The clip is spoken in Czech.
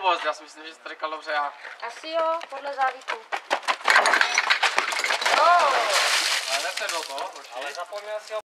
Blbost, já si myslím, že jsi to říkal dobře já. Asi jo, podle závíku. Ale nesedlo to, počkej. Ale zapomněl si ho